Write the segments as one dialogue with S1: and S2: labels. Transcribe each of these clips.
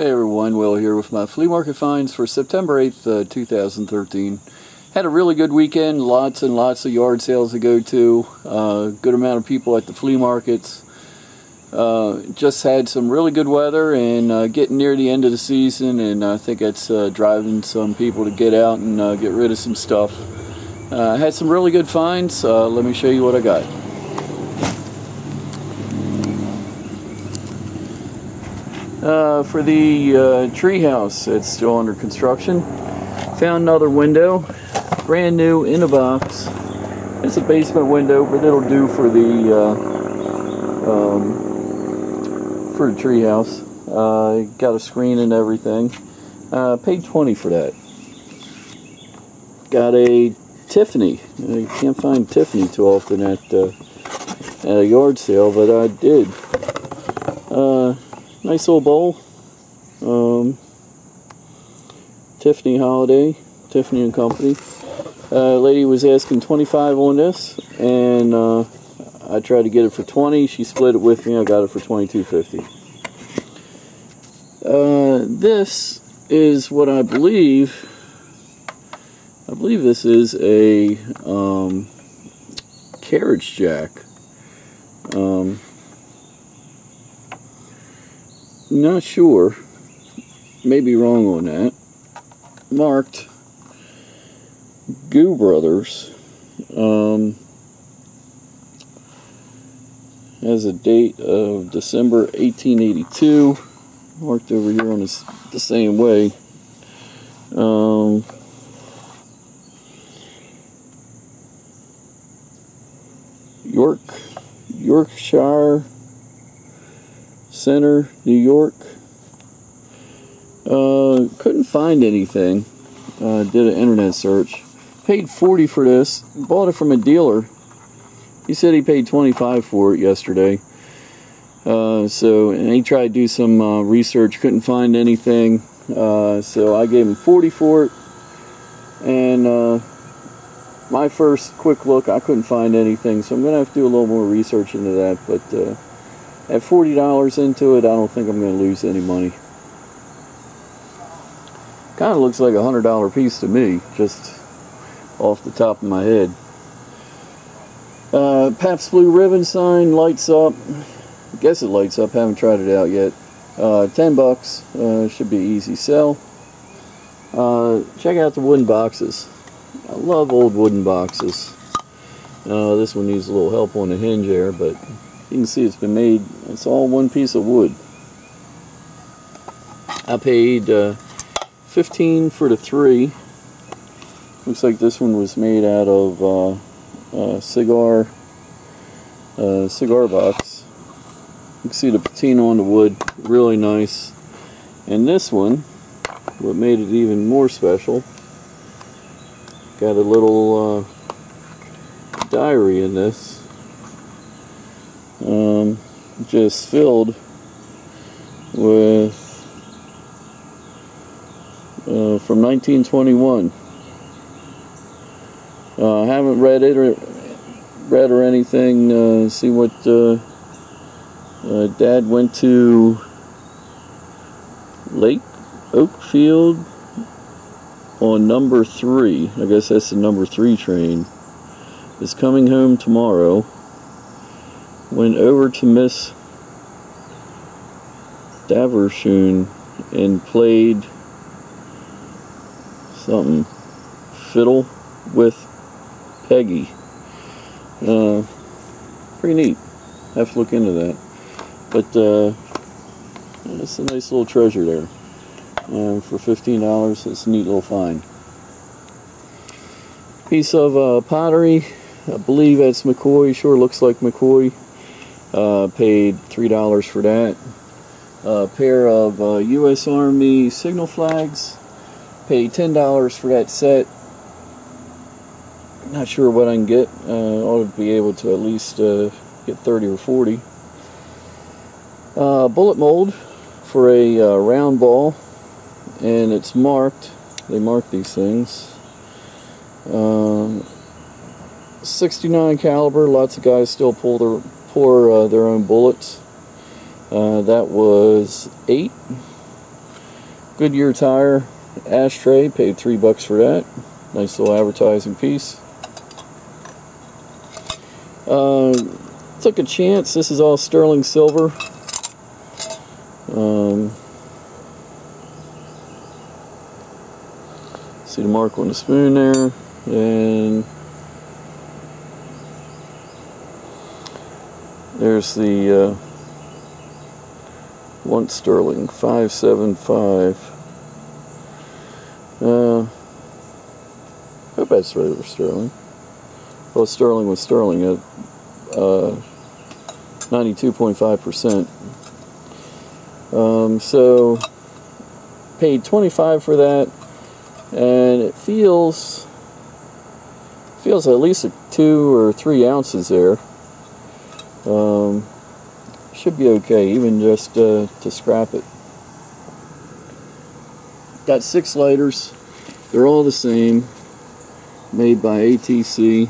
S1: Hey everyone, Will here with my flea market finds for September 8th, uh, 2013. Had a really good weekend, lots and lots of yard sales to go to, uh, good amount of people at the flea markets. Uh, just had some really good weather and uh, getting near the end of the season and I think that's uh, driving some people to get out and uh, get rid of some stuff. Had some really good finds, let me show you what I got. Uh, for the uh, treehouse, it's still under construction. Found another window, brand new in a box. It's a basement window, but it'll do for the uh, um, for the treehouse. Uh, got a screen and everything. Uh, paid 20 for that. Got a Tiffany. You can't find Tiffany too often at, uh, at a yard sale, but I did. Uh, nice little bowl. Um, Tiffany Holiday, Tiffany and Company. Uh, lady was asking 25 on this, and uh, I tried to get it for 20. She split it with me. I got it for 22.50. Uh, this is what I believe. I believe this is a um, carriage jack. Um, not sure. Maybe wrong on that. Marked Goo Brothers. Um, has a date of December 1882. Marked over here on the same way. Um, York, Yorkshire Center, New York. Uh, couldn't find anything. Uh, did an internet search. Paid 40 for this. Bought it from a dealer. He said he paid 25 for it yesterday. Uh, so, and he tried to do some uh, research, couldn't find anything. Uh, so I gave him 40 for it. And uh, my first quick look, I couldn't find anything. So I'm going to have to do a little more research into that. But at $40 into it, I don't think I'm going to lose any money. Kind of looks like a $100 piece to me, just off the top of my head. Uh, Pabst Blue Ribbon sign lights up. I guess it lights up. Haven't tried it out yet. Uh, 10 bucks. Uh, should be easy sell. Uh, check out the wooden boxes. I love old wooden boxes. Uh, this one needs a little help on the hinge there, but you can see it's been made, it's all one piece of wood. I paid uh, 15 for the three. Looks like this one was made out of uh, uh, cigar uh, cigar box. You can see the patina on the wood, really nice. And this one, what made it even more special, got a little uh, diary in this um, just filled with uh, from 1921. Uh, I haven't read it or read or anything. Uh, see what uh, uh, Dad went to Lake Oakfield on number three. I guess that's the number three train. Is coming home tomorrow went over to Miss Davershoon and played something fiddle with Peggy. Uh, pretty neat. Have to look into that. But uh, it's a nice little treasure there. Uh, for $15, it's a neat little find. Piece of uh, pottery. I believe that's McCoy. Sure looks like McCoy. Uh, paid $3 for that. A pair of uh, U.S. Army signal flags. Paid $10 for that set. Not sure what I can get. Uh, ought to be able to at least uh, get 30 or 40. Uh, bullet mold for a uh, round ball. And it's marked. They mark these things. Um, 69 caliber. Lots of guys still pull their pour uh, their own bullets. Uh, that was eight. Goodyear tire ashtray, paid three bucks for that. Nice little advertising piece. Uh, took a chance. This is all sterling silver. Um, see the mark on the spoon there, and there's the uh, one sterling, five seven five. Uh, hope that's right sterling. Well, sterling was sterling at uh, 92.5%. Um, so, paid 25 for that, and it feels feels at least two or three ounces there. Um, should be okay, even just uh, to scrap it. Got six lighters. They're all the same. Made by ATC.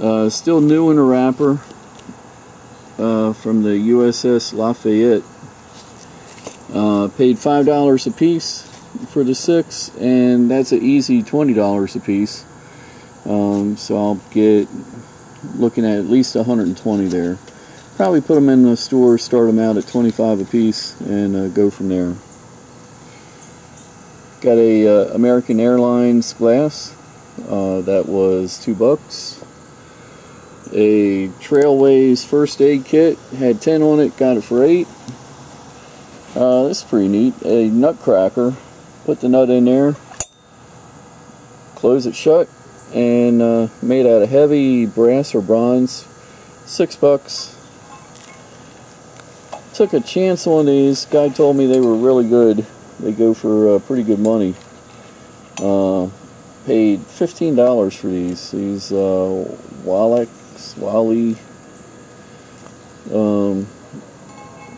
S1: Uh, still new in a wrapper. Uh, from the USS Lafayette. Uh, paid $5 a piece for the six. And that's an easy $20 a piece. Um, so I'll get looking at at least 120 there. Probably put them in the store, start them out at 25 a piece, and uh, go from there. Got a uh, American Airlines glass. Uh, that was two bucks. A Trailways first aid kit. Had 10 on it. Got it for eight. Uh, this is pretty neat. A nutcracker. Put the nut in there. Close it shut. And uh, made out of heavy brass or bronze. Six bucks. Took a chance on these. Guy told me they were really good. They go for uh, pretty good money. Uh, paid $15 for these. These uh, Walex, Wally, um,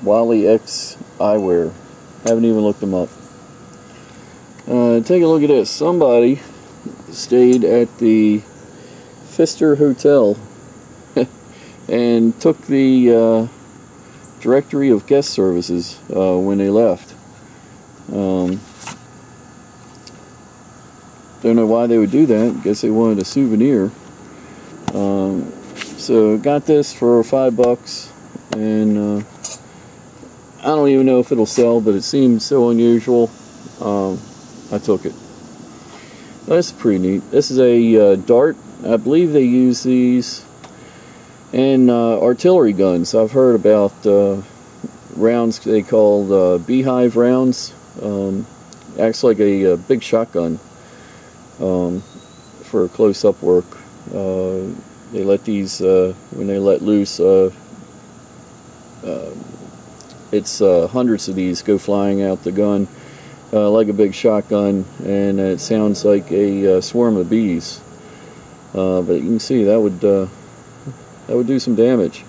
S1: Wally X eyewear. Haven't even looked them up. Uh, take a look at this. Somebody stayed at the Pfister Hotel and took the uh, directory of guest services uh, when they left. Um, don't know why they would do that. Guess they wanted a souvenir. Um, so got this for five bucks, and uh, I don't even know if it'll sell, but it seemed so unusual. Um, I took it. That's pretty neat. This is a uh, dart. I believe they use these in uh, artillery guns. I've heard about uh, rounds they call uh, beehive rounds um, acts like a, a big shotgun um, for close-up work. Uh, they let these, uh, when they let loose, uh, uh, it's uh, hundreds of these go flying out the gun like a big shotgun, and it sounds like a swarm of bees. but you can see that would that would do some damage.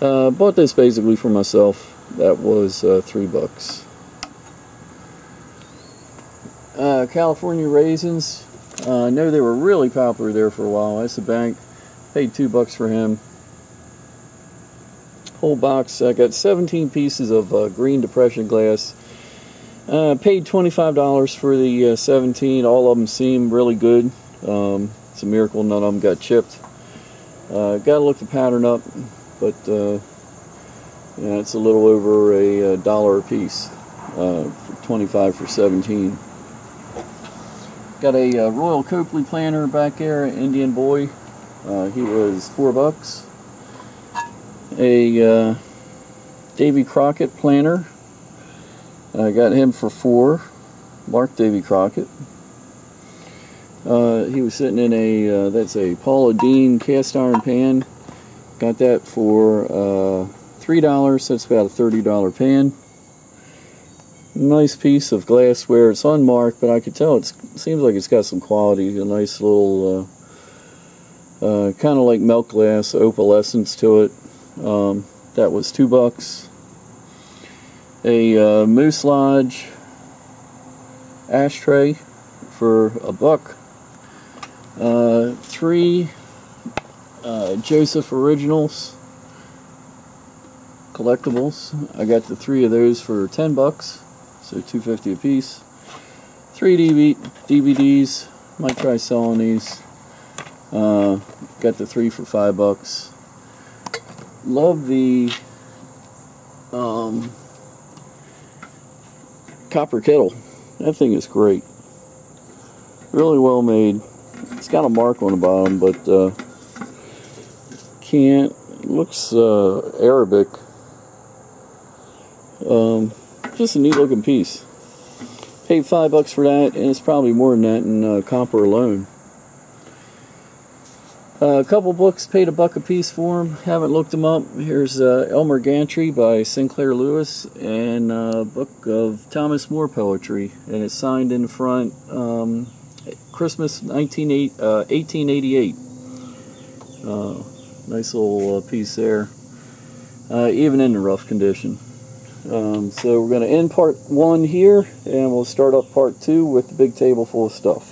S1: bought this basically for myself. That was three bucks. Uh, California raisins. Uh, I know they were really popular there for a while. That's the bank. Paid two bucks for him. Whole box. I got 17 pieces of uh, green depression glass. Uh, paid $25 for the uh, 17. All of them seem really good. Um, it's a miracle none of them got chipped. Uh, Got to look the pattern up, but yeah, it's a little over a, a dollar a piece. Uh, for 25 for 17. Got a uh, Royal Copley planter back there, Indian Boy. Uh, he was four bucks. A uh, Davy Crockett planter. I got him for four. Mark Davy Crockett. Uh, he was sitting in a, uh, that's a Paula Deen cast iron pan. Got that for uh, $3. That's about a $30 pan nice piece of glassware. It's unmarked, but I could tell it seems like it's got some quality. A nice little, uh, uh, kind of like milk glass opalescence to it. Um, that was two bucks. A uh, Moose Lodge ashtray for a buck. Uh, three uh, Joseph Originals collectibles. I got the three of those for ten bucks. so 250 a piece. Three DV DVDs. Might try selling these. Uh, got the three for five bucks. Love the um, copper kettle. That thing is great. Really well made. It's got a mark on the bottom, but uh, can't. Looks uh, Arabic. Um, just a neat looking piece. Paid five bucks for that, and it's probably more than that in uh, copper alone. Uh, a couple books paid a buck a piece for them. Haven't looked them up. Here's uh, Elmer Gantry by Sinclair Lewis and a book of Thomas Moore poetry, and it's signed in front. Um, Christmas 19, uh, 1888. Uh, nice little uh, piece there, uh, even in the rough condition. Um, so we're going to end part one here, and we'll start up part two with the big table full of stuff.